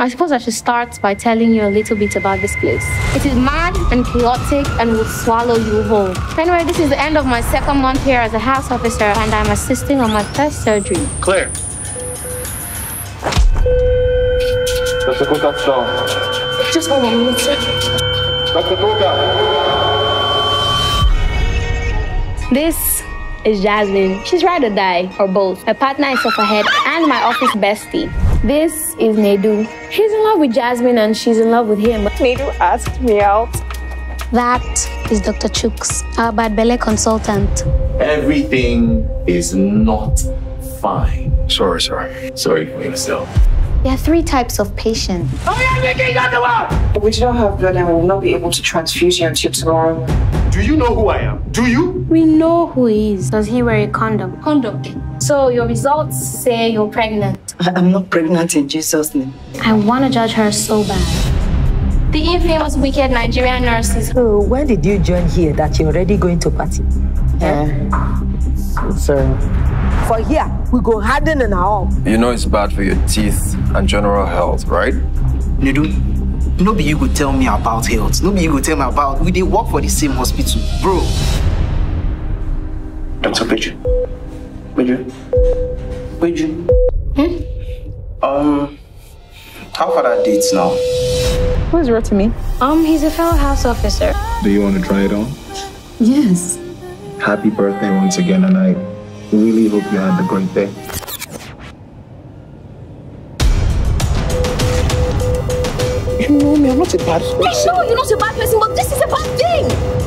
I suppose I should start by telling you a little bit about this place. It is mad and chaotic and will swallow you whole. Anyway, this is the end of my second month here as a house officer, and I'm assisting on my first surgery. Claire. Dr. Kota, stop. Just hold on a minute, sir. Dr. Kota. This is Jasmine. She's ride or die, or both. My partner is off ahead and my office bestie. This is Nedu. He's in love with Jasmine and she's in love with him. Nedu asked me out. That is Dr. Chooks, our bad belly consultant. Everything is not fine. Sorry, sir. Sorry for yourself. There are three types of patient. We do not have blood and we will not be able to transfuse you until tomorrow. Do you know who I am? Do you? We know who he is. Does he wear a condom? Condom. So your results say you're pregnant. I- I'm not pregnant in Jesus' name. I want to judge her so bad. The infamous wicked Nigerian nurses. So when did you join here that you're already going to party? Yeah, Sorry. For here, we go harden in our home. You know it's bad for your teeth and general health, right? Nedu, no be you could tell me about health. Nobody you could tell me about. We dey work for the same hospital, bro. Dr. Peju. Peju. Peju. Um, how far that dates now? Who's Rotimi? Um, he's a fellow house officer. Do you want to try it on? Yes. Happy birthday once again, and I really hope you had a great. You know me, I'm not a bad person. No, you're not a bad person, but this is a bad thing.